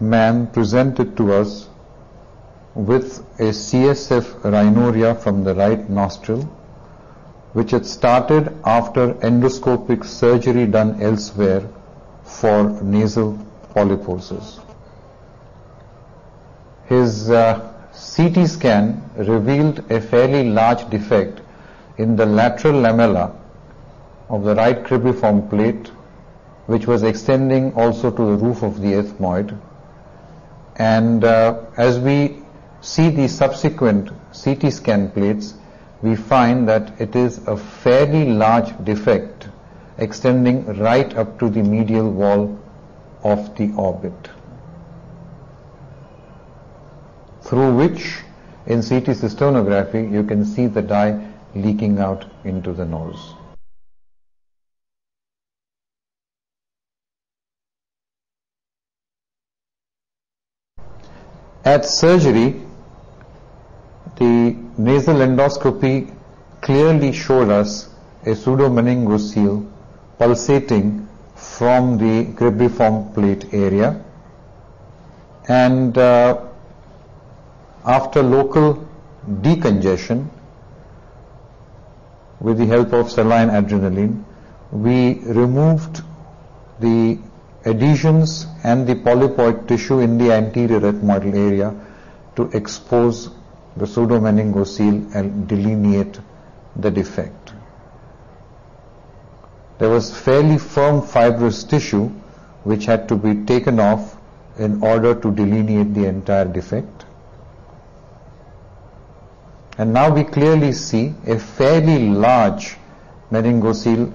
man presented to us with a CSF rhinorrhea from the right nostril, which had started after endoscopic surgery done elsewhere for nasal polyposis. His uh, CT scan revealed a fairly large defect in the lateral lamella of the right cribriform plate, which was extending also to the roof of the ethmoid. And uh, as we see the subsequent CT scan plates, we find that it is a fairly large defect extending right up to the medial wall of the orbit, through which in CT cystoscopy you can see the dye leaking out into the nose. At surgery, the nasal endoscopy clearly showed us a pseudomeningocele pulsating from the cribriform plate area. And uh, after local decongestion with the help of saline adrenaline we removed the adhesions and the polypoid tissue in the anterior ethmoidal area to expose the pseudomeningocele and delineate the defect. There was fairly firm fibrous tissue which had to be taken off in order to delineate the entire defect. And now we clearly see a fairly large meningocele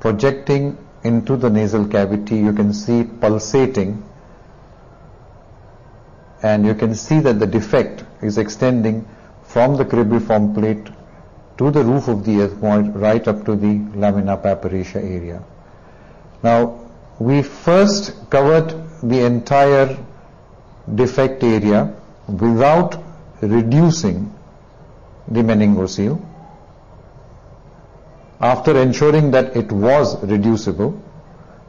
projecting into the nasal cavity. You can see pulsating and you can see that the defect is extending from the cribriform plate to the roof of the ethmoid right up to the lamina papyracea area. Now we first covered the entire defect area without reducing the meningocele after ensuring that it was reducible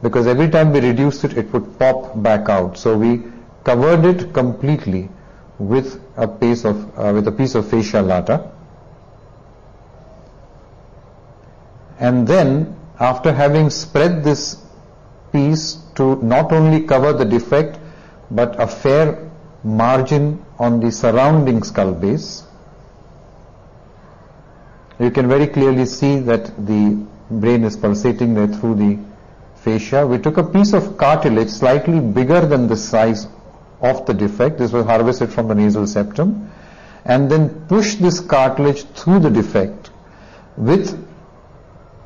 because every time we reduced it it would pop back out. So we covered it completely with a piece of uh, with a piece of fascia lata. And then after having spread this piece to not only cover the defect but a fair margin on the surrounding skull base you can very clearly see that the brain is pulsating there through the fascia. We took a piece of cartilage slightly bigger than the size of the defect. This was harvested from the nasal septum and then pushed this cartilage through the defect with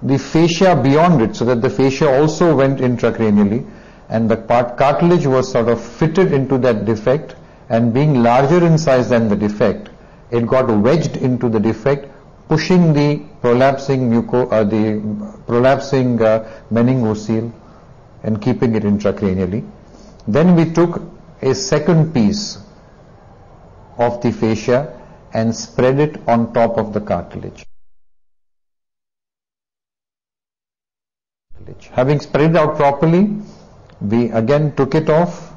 the fascia beyond it so that the fascia also went intracranially and the part cartilage was sort of fitted into that defect and being larger in size than the defect it got wedged into the defect pushing the prolapsing muco uh, the prolapsing uh, meningocele and keeping it intracranially then we took a second piece of the fascia and spread it on top of the cartilage. Having spread it out properly, we again took it off.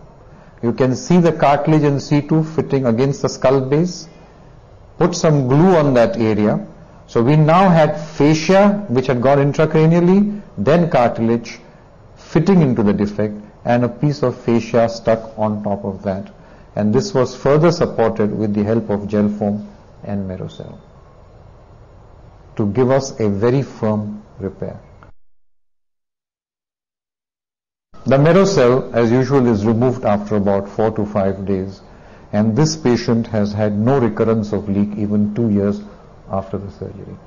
You can see the cartilage in situ fitting against the skull base. Put some glue on that area. So we now had fascia which had gone intracranially, then cartilage fitting into the defect and a piece of fascia stuck on top of that. And this was further supported with the help of gel foam and Merocel to give us a very firm repair. The Merocel, as usual, is removed after about four to five days, and this patient has had no recurrence of leak even two years after the surgery.